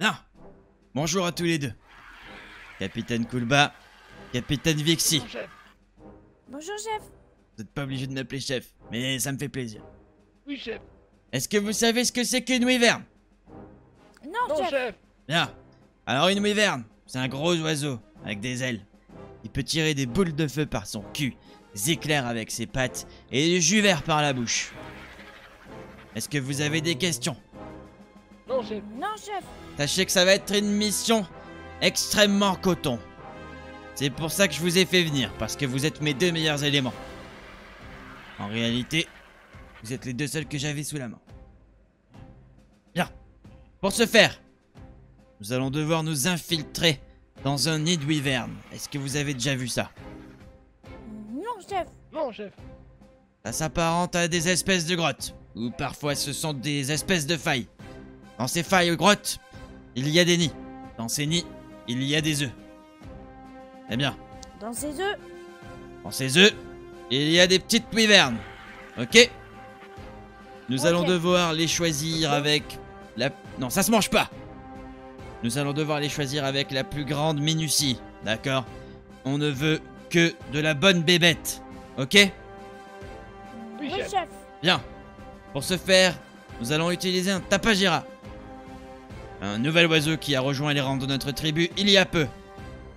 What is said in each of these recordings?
Non Bonjour à tous les deux. Capitaine Kulba, Capitaine Vixi. Chef. Bonjour chef. Vous n'êtes pas obligé de m'appeler chef, mais ça me fait plaisir. Oui, chef. Est-ce que vous savez ce que c'est qu'une wyverne Non, Non, chef. chef. Bien. Alors une wyverne, c'est un gros oiseau avec des ailes. Il peut tirer des boules de feu par son cul, des éclairs avec ses pattes et du jus vert par la bouche. Est-ce que vous avez des questions? Non, chef. Non, chef. Sachez que ça va être une mission extrêmement coton. C'est pour ça que je vous ai fait venir, parce que vous êtes mes deux meilleurs éléments. En réalité, vous êtes les deux seuls que j'avais sous la main. Bien. Pour ce faire, nous allons devoir nous infiltrer dans un nid de wyvern. Est-ce que vous avez déjà vu ça? Non, chef. Non, chef. Ça s'apparente à des espèces de grottes, ou parfois ce sont des espèces de failles. Dans ces failles ou grottes, il y a des nids. Dans ces nids, il y a des œufs. Eh bien, Dans ses œufs. dans ces œufs, il y a des petites wyvernes. Ok Nous allons devoir les choisir avec la... Non, ça se mange pas Nous allons devoir les choisir avec la plus grande minutie. D'accord? On ne veut que de la bonne bébête. Ok? Oui, chef. Bien. Pour ce faire, nous allons utiliser un tapagera. Un nouvel oiseau qui a rejoint les rangs de notre tribu il y a peu.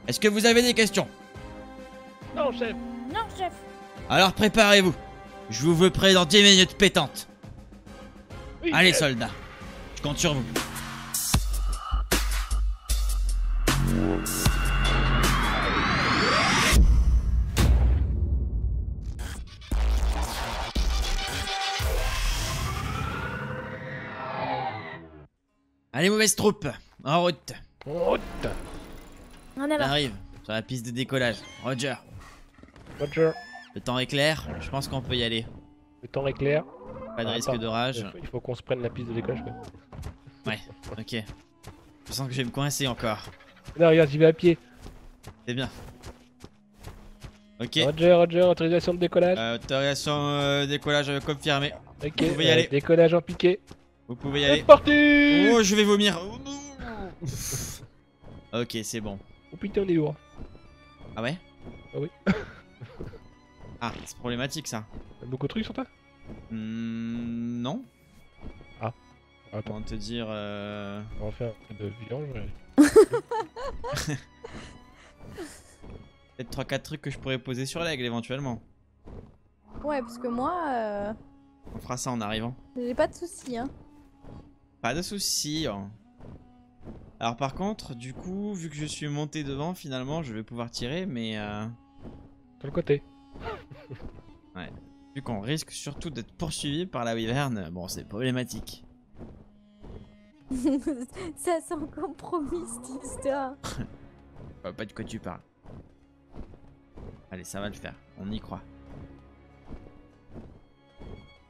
Est-ce que vous avez des questions? Non, chef. Non, chef. Alors préparez-vous. Je vous veux prêt dans 10 minutes pétantes. Oui, Allez chef. soldats, je compte sur vous. Allez mauvaise troupe, en route. Route. On arrive sur la piste de décollage. Roger, Roger. le temps est clair, je pense qu'on peut y aller. Le temps est clair. Pas de Ah, risque d'orage. Il faut- qu'on se prenne la piste de décollage. quoi. Ouais, ok. Je sens que je vais me coincer encore. Là, regarde, j'y vais à pied. C'est bien. Ok. Roger, Roger, autorisation de décollage. Euh, autorisation euh, décollage confirmé. ok, vous pouvez y euh, aller. Décollage en piqué. Vous pouvez y C'est aller. parti Oh, je vais vomir. ok, c'est bon. Oh putain, on est lourd. Ah ouais? Ah oui. ah, c'est problématique ça. T'as beaucoup de trucs sur toi? Hmm, non. Attends, Comment te dire euh... on va faire un peu de vidange. ouais. Peut-être 3-4 trucs que je pourrais poser sur l'aigle éventuellement. Ouais, parce que moi, euh, On fera ça en arrivant. j'ai pas de soucis, hein. Pas de soucis. hein. Alors par contre, du coup, vu que je suis monté devant, finalement, je vais pouvoir tirer, mais euh, Sur le côté. vu qu'on risque surtout d'être poursuivi par la wyvern, bon, c'est problématique. Ça sent compromis cette histoire. Je vois pas de quoi tu parles. Allez, ça va le faire. On y croit.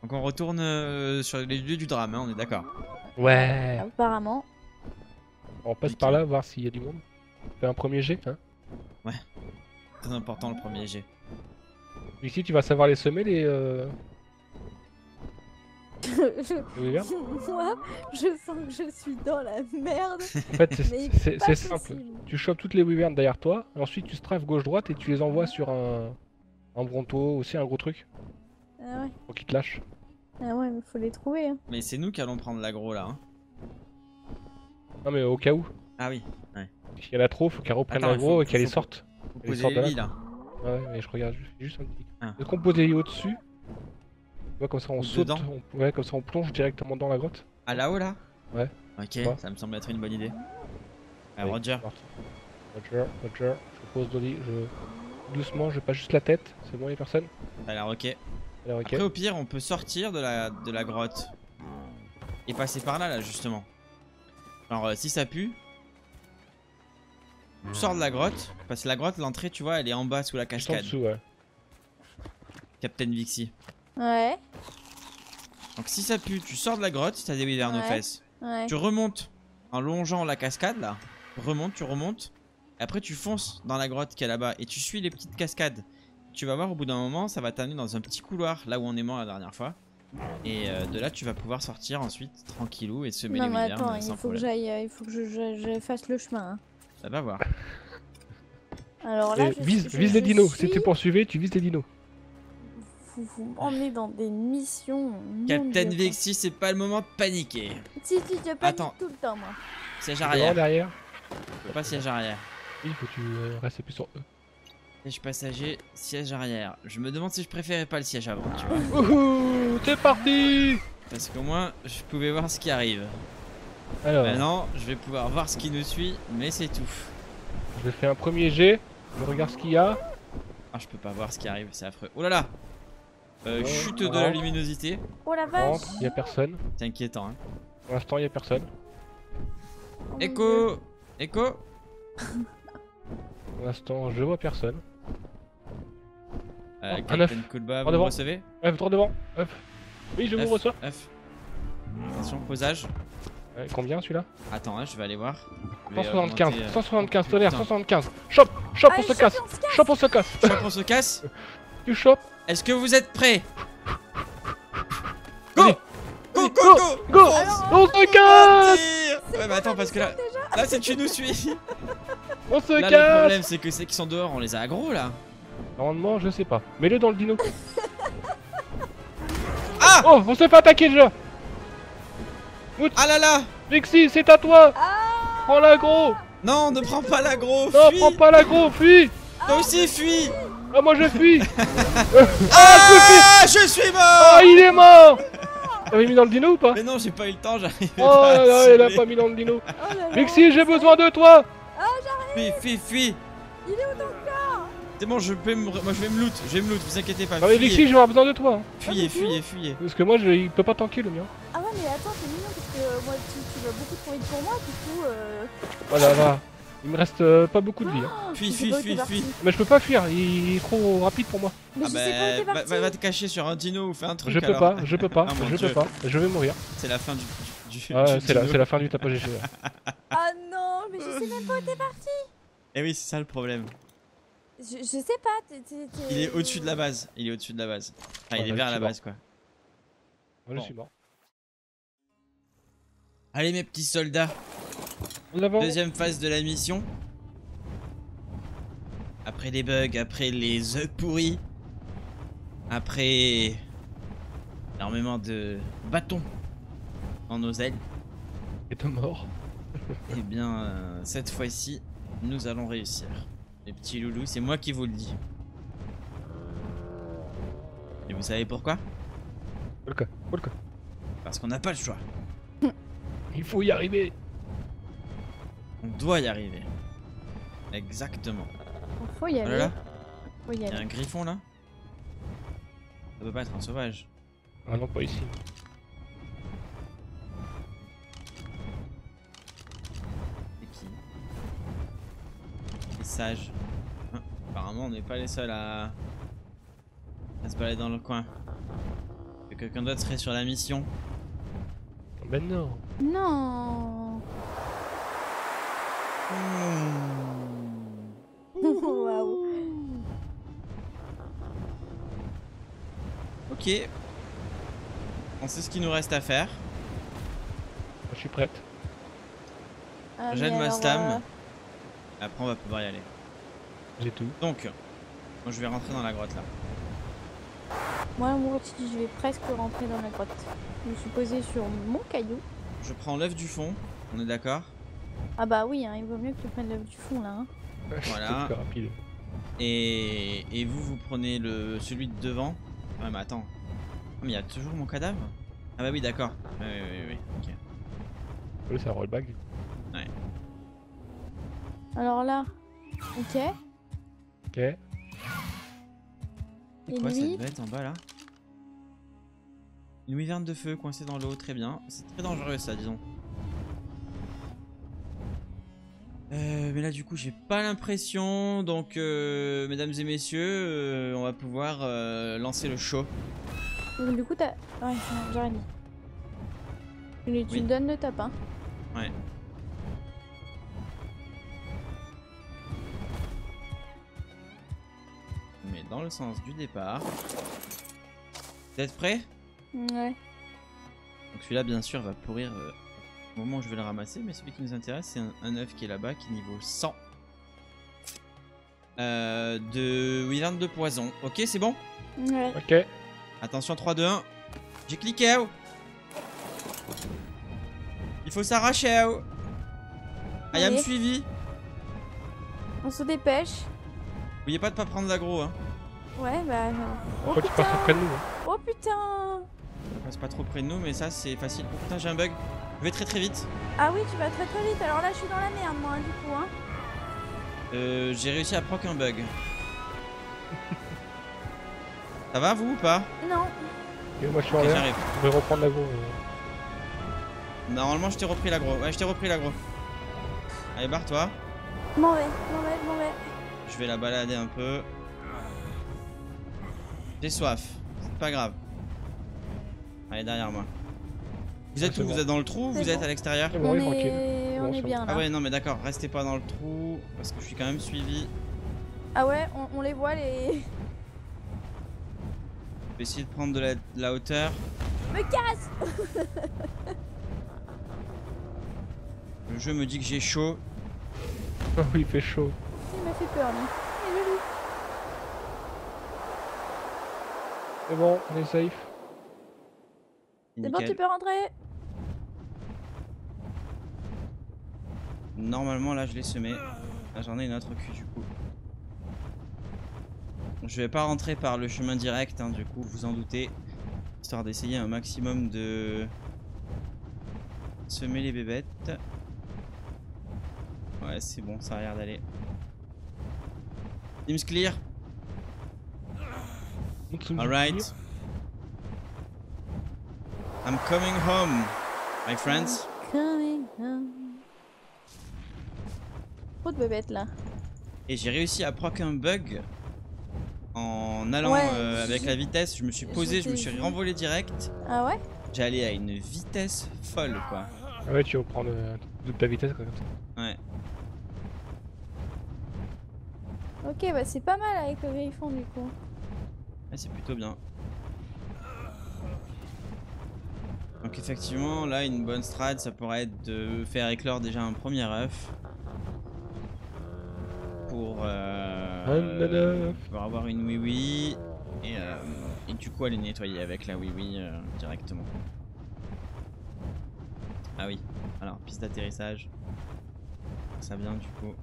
Donc on retourne euh, sur les lieux du drame, hein, on est d'accord. Ouais. Apparemment. On passe par là, voir s'il y a du monde. On fait un premier jet, hein. Très important le premier jet. Ici, tu vas savoir les semer, les. Euh... les wyverns moi, je sens que je suis dans la merde. En fait, c'est- simple. Tu chopes toutes les wyverns derrière toi, et ensuite tu strafes gauche-droite et tu les envoies sur un. Un bronto, aussi un gros truc, Ah ouais. pour qu'ils te lâchent. Ah ouais, mais faut les trouver. Hein. Mais c'est nous qui allons prendre l'agro là. Hein. Non, mais au cas où. Ah oui. S'il y en a trop, faut qu'elle reprenne l'agro et qu'elle les sorte. De les là. lits là. Ouais, mais je regarde ju- juste un petit. Ah. Qu'on pose les lits au-dessus? Ouais, comme ça on saute. on- Ouais, comme ça on plonge directement dans la grotte. Ah là-haut là? Ouais. Ok, Ouais. ça me semble être une bonne idée. Ah, Allez, Roger. parti. Roger, Roger, je pose je. Doucement, je pas juste la tête, c'est bon, y'a personne? Ça a l'air ok. Alors. Après au pire on peut sortir de la, de la grotte. Et passer par là là justement. Genre euh, si ça pue. Tu sors de la grotte. Parce que la grotte, l'entrée tu vois elle est en bas sous la en cascade. dessous, ouais. Captain Vixie. Ouais, Donc si ça pue, tu sors de la grotte si t'as des aux Ouais. fesses. ouais. Tu remontes en longeant la cascade là. Remonte, tu remontes. Et après tu fonces dans la grotte qui est là-bas. Et tu suis les petites cascades. Tu vas voir au bout d'un moment, ça va t'amener dans un petit couloir là où on est mort la dernière fois. Et euh, de là, tu vas pouvoir sortir ensuite tranquillou et semer Non les mais attends, euh, il faut que j'aille, euh, il faut que je, je- je fasse le chemin. hein. Ça va voir. Alors là, je, vise, je- vise je les dinos. suis- Si tu poursuivais, tu vises les dinos. Vous, vous m'emmenez dans des missions. Captain Vexi, c'est pas le moment de paniquer. Si, si, je panique Attends. tout le temps, moi. Siège arrière. derrière. Pas siège arrière. Il faut que tu restes plus sur eux. Siège passager, siège arrière. Je me demande si je préférais pas le siège avant, tu vois. Wouhou C'est parti Parce qu'au moins, je pouvais voir ce qui arrive. Alors, Maintenant, je vais pouvoir voir ce qui nous suit, mais c'est tout. je fais un premier jet. Je regarde ce qu'il y a. Ah, je peux pas voir ce qui arrive, c'est affreux. Oh là là euh, Chute de la luminosité. Oh la vache il y a personne. C'est inquiétant, hein. Pour l'instant, il y a personne. Oh. Echo Echo Pour l'instant, je vois personne. Euh. Kulba, vous me devant. recevez F, droit devant. F. Oui, je vous F, reçois. F. Attention, posage. Ouais, combien celui-là? Attends, hein, je vais aller voir. Je vais 175. augmenter, euh, 175 tonnerre, putain. 175. Chope Chope, on se casse champion, on se casse Chope, on se casse Chop, on se casse Tu chopes Est-ce que vous êtes prêts? Go Allez. Go, go, Go, go Go Alors, On se casse Ouais, mais attends, parce que là, là, c'est tu nous suis. On se Là, le casse problème, c'est que ceux qui sont dehors, on les a aggro là. Normalement, je sais pas. Mets-le dans le dino. Ah Oh, on se fait attaquer déjà. Ah là là. Vixi, c'est à toi. Ah. Prends l'agro. Non, ne prends pas l'aggro Non, Fuis. prends pas l'agro, fuis. Toi aussi, fuis. Ah, moi je fuis. Ah Je suis mort. Ah, il est mort. T'avais mis dans le dino ou pas Mais non, j'ai pas eu le temps, j'arrivais Oh pas à là, il a pas mis dans le dino. Oh là là. Vixi, j'ai besoin de toi. Fuis, fuis, fuis. Il est où ton C'est bon, je peux me... Moi, je vais me loot, je vais me loot, vous inquiétez pas. Non mais je vais avoir besoin de toi hein. fuyez, fuyez, fuyez. Parce que moi, je... il peut pas tanker le mien. Ah ouais, mais attends, c'est mignon parce que euh, moi, tu, tu vas beaucoup trop vite pour moi, du coup. Euh... Oh là là Il me reste euh, pas beaucoup de vie. hein. oh, Fuis, fuis, fuis, fuis. Mais je peux pas fuir, il est trop rapide pour moi. Mais Ah je sais pas où t'es bah, va, parti. va- va te cacher sur un dino ou fais un truc Je peux alors. pas, je peux pas, Ah, je Dieu. peux pas, je vais mourir. C'est la fin du... du, du- Ouais, du c'est la, la fin du tapage GG. Ah non, mais je sais même pas où t'es parti. Eh oui, c'est ça le problème. Je, je sais pas. t'es- t'es- t'es- Il est au-dessus de la base. Il est au-dessus de la base. Enfin, il est bah, vers la mort. base, quoi. Moi, Bon. je suis mort. Allez, mes petits soldats. Deuxième phase de la mission. Après les bugs, après les œufs pourris, après énormément de bâtons dans nos ailes, et de mort. et bien euh, cette fois-ci, nous allons réussir. Les petits loulous, c'est moi qui vous le dis. Et vous savez pourquoi? Polka, polka. Parce qu'on n'a pas le choix. Il faut y arriver. On doit y arriver. Exactement. Faut y Oh aller. là là, Faut y il y a un griffon là Ça peut pas être un sauvage. Ah non, pas ici. Apparemment, on n'est pas les seuls à... à se balader dans le coin. Que quelqu'un d'autre serait sur la mission? Ben non. Non. Waouh. Ok. On sait ce qu'il nous reste à faire. Je suis prête. Ah, Jette mais ma alors, slam. euh, Après, on va pouvoir y aller. J'ai tout. Donc, moi je vais rentrer dans la grotte là. Moi, moi aussi, je vais presque rentrer dans la grotte. Je me suis posée sur mon caillou. Je prends l'œuf du fond, on est d'accord? Ah bah oui, hein, il vaut mieux que tu prennes l'œuf du fond là. hein. Voilà. Rapide. Et, et vous, vous prenez le celui de devant? Ouais, mais attends. Ah, mais il y a toujours mon cadavre? Ah, bah oui, d'accord. Oui, oui, oui, oui. Ok. Oui, c'est un rollback. Alors là, ok. Ok. C'est Et quoi lui cette bête en bas là? Une wyverne de feu coincée dans l'eau, très bien. C'est très dangereux ça, disons. Euh, mais là du coup j'ai pas l'impression, donc euh, mesdames et messieurs, euh, on va pouvoir euh, lancer le show. Donc, du coup, t'as. Ouais, j'ai rien dit. Tu, Oui. me donnes le top, hein. Ouais. Dans le sens du départ. Vous êtes prêts? Ouais. Donc celui-là, bien sûr, va pourrir euh, au moment où je vais le ramasser. Mais celui qui nous intéresse, c'est un, un œuf qui est là-bas, qui est niveau 100. Euh, de Wyvern de poison. Ok, c'est bon? Ouais. Ok. Attention, 3, 2, 1. J'ai cliqué. oh. Il faut s'arracher. oh. I am Allez. suivi. On se dépêche. N'oubliez pas de pas prendre l'aggro. Hein. Ouais, bah. euh, Oh Pourquoi tu passes putain auprès de nous hein Oh putain On passe pas trop près de nous, mais ça c'est facile. Oh putain, j'ai un bug. Je vais très très vite. Ah oui, tu vas très très vite. Alors là, je suis dans la merde, moi, du coup. Hein. Euh, j'ai réussi à proc un bug. Ça va vous ou pas? Non. Et moi je suis en Ok, l'air. j'arrive. Je vais reprendre la go. Normalement, je t'ai repris l'aggro. Ouais, je t'ai repris l'aggro. Allez, barre-toi. Je m'en vais, je m'en vais, je m'en vais. Je vais la balader un peu. J'ai soif. C'est pas grave. Allez, derrière moi. Vous êtes Ah, où Vous êtes dans le trou ou Vous êtes à l'extérieur bon, on oui, tranquille. est, on est bien là. Ah ouais, non, mais d'accord. Restez pas dans le trou. Parce que je suis quand même suivi. Ah ouais, on, on les voit les. Je vais essayer de prendre de la, de la hauteur. Me casse Le jeu me dit que j'ai chaud. Oh, il fait chaud. Il m'a fait peur lui. Il est joli. C'est bon, on est safe. C'est bon, tu peux rentrer Normalement, là, je l'ai semé. Là, j'en ai une autre au cul, du coup. Je vais pas rentrer par le chemin direct, hein, du coup, vous en doutez. Histoire d'essayer un maximum de... Semer les bébêtes. Ouais, c'est bon, ça a l'air d'aller. Teams clear. Alright. I'm coming home, my friends. Coming home. Trop de bébêtes là. Et j'ai réussi à proc un bug en allant Ouais, euh, avec la vitesse. Je me suis posé, je me suis renvolé direct. Ah ouais? J'allais à une vitesse folle, quoi. Ah ouais, tu vas prendre euh, de ta vitesse quoi, comme ça. Ouais. Ok, bah c'est pas mal avec le griffon du coup. Ouais, c'est plutôt bien. Donc effectivement, là, une bonne strat, ça pourrait être de faire éclore déjà un premier œuf. Pour, euh, pour avoir une oui-oui. Et, euh, et du coup, aller nettoyer avec la oui-oui euh, directement. Ah oui, alors piste d'atterrissage. Ça vient du coup.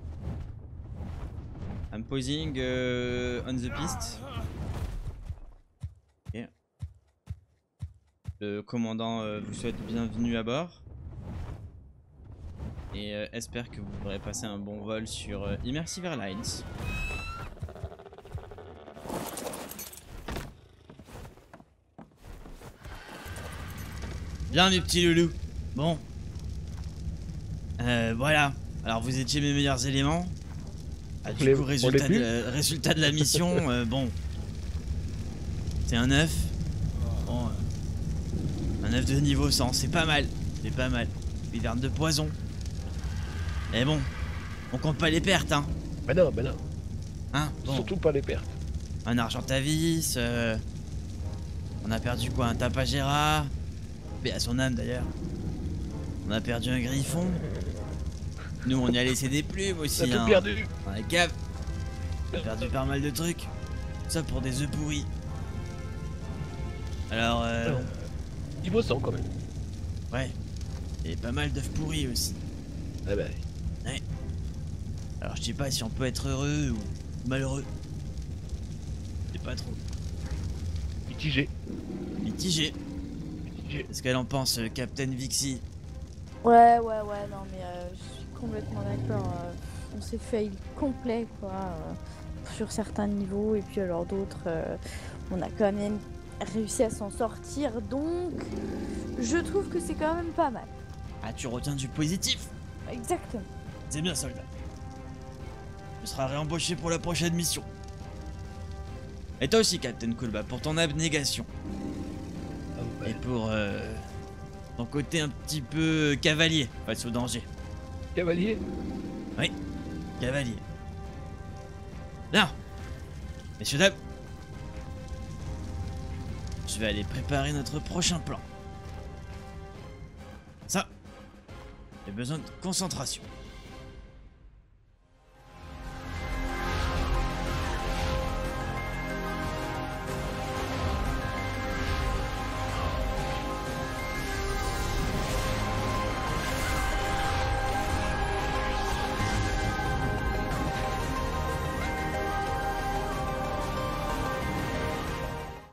I'm posing on the piste. Ok. Le commandant euh, vous souhaite bienvenue à bord. Et euh, espère que vous pourrez passer un bon vol sur euh, Immersive Airlines. Bien mes petits loulous. Bon. Voilà. Alors vous étiez mes meilleurs éléments. Ah, du les- coup, résultat de, la, résultat de la mission, bon. C'est un œuf. Un œuf de niveau 100, c'est pas mal. C'est pas mal. Hiverne de poison. Mais bon. On compte pas les pertes, hein. Bah non, bah non. Hein bon. Surtout pas les pertes. Un Argentavis. euh, On a perdu quoi Un Tapagera. Mais à son âme d'ailleurs. On a perdu un Griffon. Nous on y a laissé des plumes aussi. T'as tout hein. perdu. Dans la cave. On a perdu pas mal de trucs. Ça pour des œufs pourris. Alors, euh, Euh, Niveau 100 quand même. ouais. Et pas mal d'œufs pourris aussi. Ah bah. Alors je sais pas si on peut être heureux ou malheureux. Je sais pas trop. Mitigé. Mitigé. Mitigé. Qu'est-ce qu'elle en pense, euh, Captain Vixie Ouais, ouais, ouais, non mais euh, je suis complètement d'accord. euh, on s'est fail complet quoi. euh, sur certains niveaux et puis alors d'autres, euh, on a quand même réussi à s'en sortir donc je trouve que c'est quand même pas mal. Ah, tu retiens du positif Exactement. C'est bien, soldat. Tu seras réembauché pour la prochaine mission. Et toi aussi, Captain Kulba, pour ton abnégation. Ah. Et pour euh, ton côté un petit peu cavalier face au danger. Cavalier? Cavalier. Bien. Messieurs, dames. Je vais aller préparer notre prochain plan. Ça, j'ai besoin de concentration.